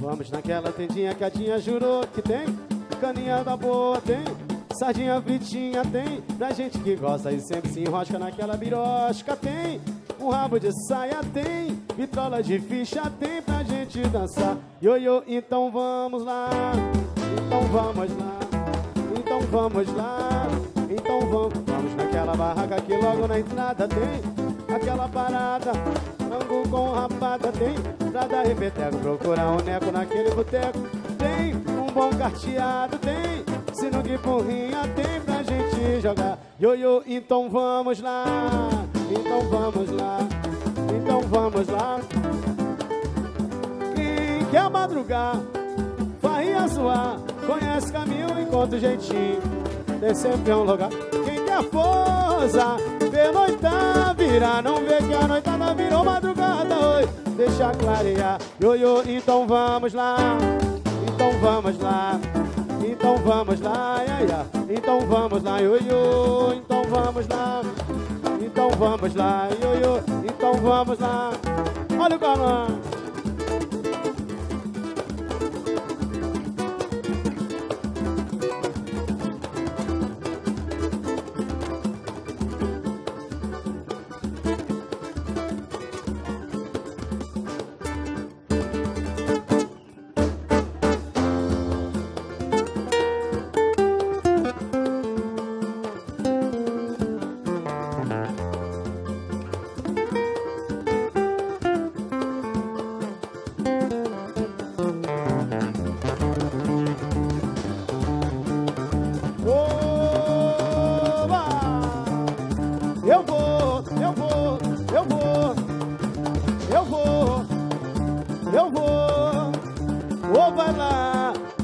Vamos naquela tendinha que a Dinha jurou que tem. Caninha da boa tem. Sardinha fritinha tem. Pra gente que gosta e sempre se enrosca naquela birosca tem. Um rabo de saia tem. Vitrola de ficha tem pra gente dançar. Ioiô, então vamos lá. Então vamos lá. Então vamos lá. Então vamos. Vamos naquela barraca que logo na entrada tem. Aquela parada. Tem. Pra dar repeteco. Procurar um neco naquele boteco. Tem um bom carteado. Tem. Sino tem pra gente jogar. Ioiô, então vamos lá. Então vamos lá. Então vamos lá. Quem quer madrugar, farria zoar. Conhece caminho, encontra o jeitinho. Tem sempre um lugar. Quem quer força, vê noitar, virar. Não vê que a noitada virou madrugada hoje. Deixa clarear. Ioiô, então vamos lá. Então vamos lá. Então vamos lá, ia, ia. então vamos lá, ioiô, então vamos lá, então vamos lá, ioiô, então vamos lá. Olha o galã.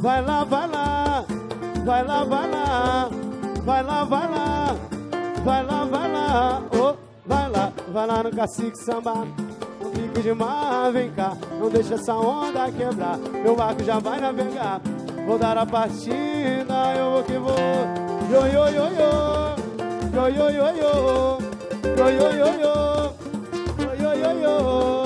Vai lá, vai lá, vai lá, vai lá, vai lá, vai lá, vai lá, vai lá, oh, vai lá, vai lá no cacique samba. No pico de mar, vem cá, não deixa essa onda quebrar. Meu barco já vai navegar. Vou dar a partida, eu vou que vou. Yo, yo, yo, yo. Yo, yo, yo, yo. Yo, yo, yo, yo. Yo, yo, yo,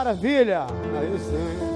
maravilha. Aí.